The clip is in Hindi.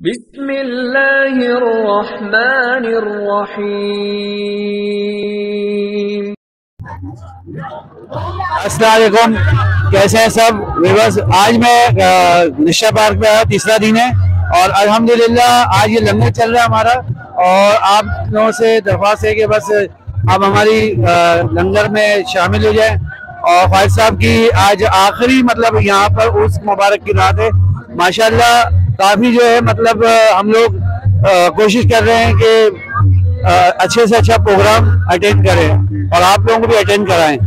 बिस्मिल्लाहिर्रहमानिर्रहीम। असलाकुम कैसे हैं सब? विवर्स आज मैं निशा पार्क में आया, तीसरा दिन है, और अल्हम्दुलिल्लाह, आज ये लंगर चल रहा है हमारा, और आप लोगों से दरख्वास्त है कि बस, आप हमारी लंगर में शामिल हो जाए। और ख्वाहिद साहब की, आज आखिरी मतलब यहाँ पर उस मुबारक की रात है। माशाल्लाह काफ़ी जो है मतलब हम लोग कोशिश कर रहे हैं कि अच्छे से अच्छा प्रोग्राम अटेंड करें और आप लोगों को भी अटेंड कराएँ।